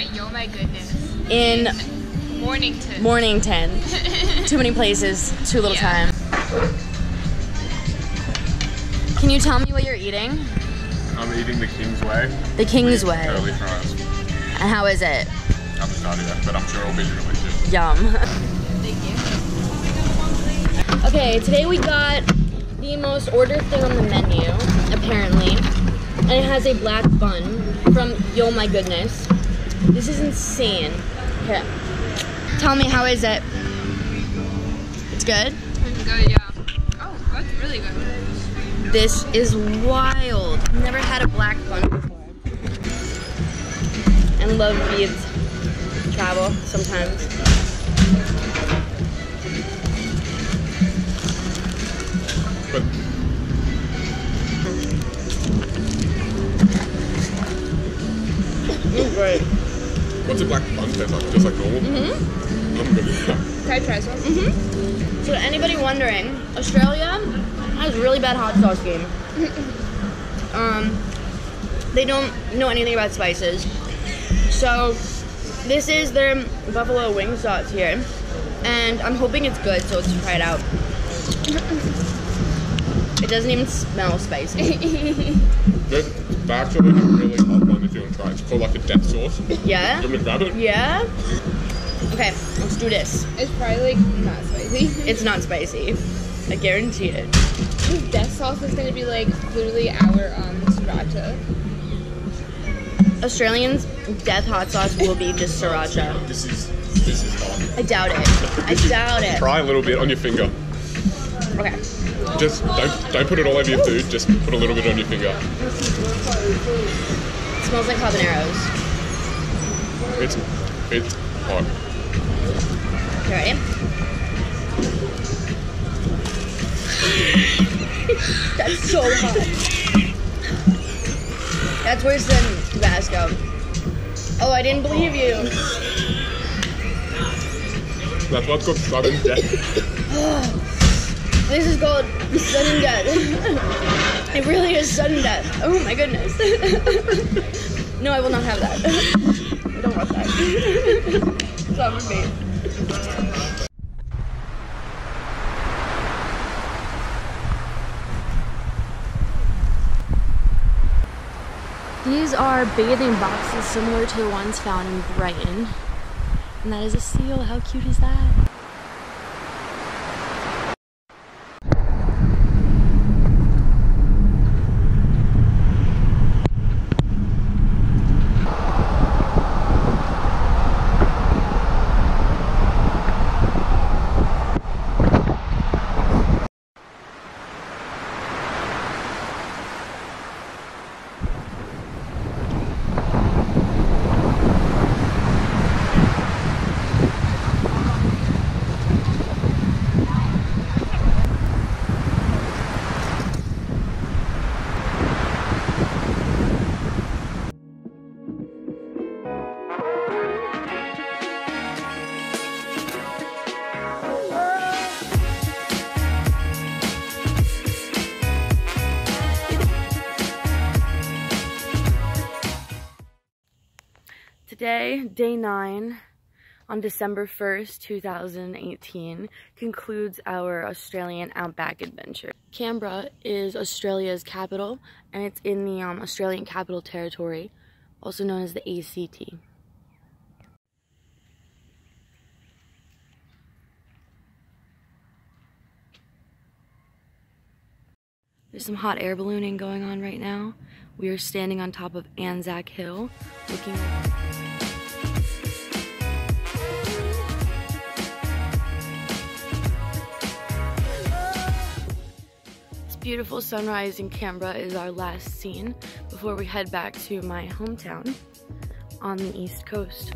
at Yo My Goodness in Mornington. Mornington. Too many places, too little Yeah. time. Can you tell me what you're eating? I'm eating the King's Way. The King's Way. Curly fries. And how is it? I haven't started yet, but I'm sure it'll be delicious. Yum. Thank you. Okay, today we got the most ordered thing on the menu, apparently. And it has a black bun from Yo My Goodness. This is insane. Here. Tell me, how is it? It's good? It's good, yeah. Oh, that's really good. This is wild. Never had a black bun before. And love beads. Travel sometimes. But It's great. What's a black bun taste like? Just like normal? Mm-hmm. I'm good with that. I try some? So anybody wondering, Australia has a really bad hot sauce game. um, they don't know anything about spices. So this is their buffalo wing sauce here, and I'm hoping it's good. So let's try it out. It doesn't even smell spicy. They actually really hot one if you want to try it. It's called like a death sauce. You Yeah. want me to grab it? Yeah. Okay, let's do this. It's probably like not spicy. It's not spicy. I guarantee it. This death sauce is gonna be like literally our um sriracha. Australians' death hot sauce will be just sriracha. This is this is hot. I doubt it. I doubt it. Try a little bit on your finger. Okay. Just don't don't put it all over your food. Just put a little bit on your finger. It smells like habaneros. It's it's hot. Okay, ready? That's so hot. That's worse than Tabasco. Oh, I didn't believe you. That's what's called sudden death. This is called sudden death. it really is sudden death. Oh my goodness. no, I will not have that. I don't want that. it's not for me. These are bathing boxes similar to the ones found in Brighton. And that is a seal. How cute is that? Today, day nine, on December 1st, 2018, concludes our Australian outback adventure. Canberra is Australia's capital, and it's in the um, Australian Capital Territory, also known as the ACT. There's some hot air ballooning going on right now. We are standing on top of Anzac Hill, looking This beautiful sunrise in Canberra is our last scene before we head back to my hometown on the east coast.